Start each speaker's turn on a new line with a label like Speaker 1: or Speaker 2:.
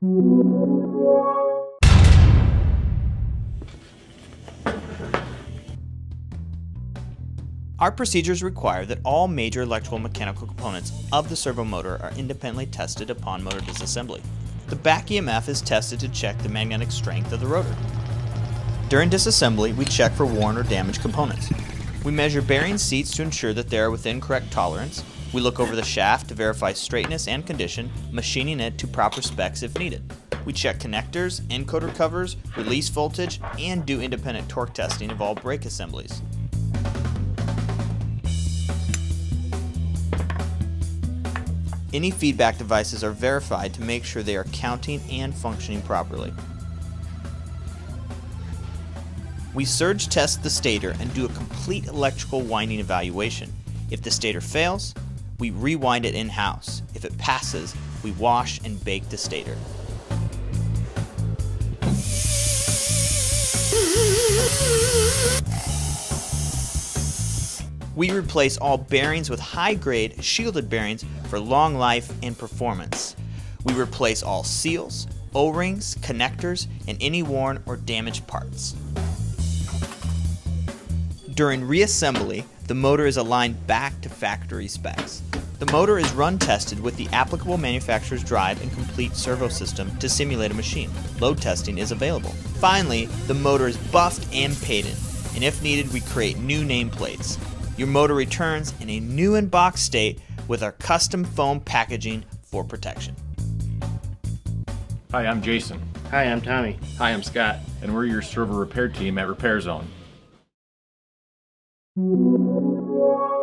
Speaker 1: Our procedures require that all major electrical mechanical components of the servo motor are independently tested upon motor disassembly. The back EMF is tested to check the magnetic strength of the rotor. During disassembly, we check for worn or damaged components. We measure bearing seats to ensure that they are within correct tolerance. We look over the shaft to verify straightness and condition, machining it to proper specs if needed. We check connectors, encoder covers, release voltage, and do independent torque testing of all brake assemblies. Any feedback devices are verified to make sure they are counting and functioning properly. We surge test the stator and do a complete electrical winding evaluation. If the stator fails, we rewind it in-house. If it passes, we wash and bake the stator. We replace all bearings with high-grade shielded bearings for long life and performance. We replace all seals, O-rings, connectors, and any worn or damaged parts. During reassembly, the motor is aligned back to factory specs. The motor is run tested with the applicable manufacturer's drive and complete servo system to simulate a machine. Load testing is available. Finally, the motor is buffed and painted, and if needed, we create new nameplates. Your motor returns in a new in box state with our custom foam packaging for protection.
Speaker 2: Hi, I'm Jason.
Speaker 3: Hi, I'm Tommy.
Speaker 4: Hi, I'm Scott.
Speaker 2: And we're your servo repair team at Repair Zone. Thank you.